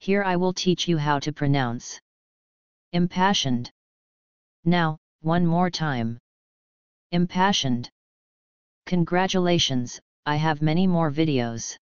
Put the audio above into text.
Here I will teach you how to pronounce impassioned. Now, one more time. Impassioned. Congratulations, I have many more videos.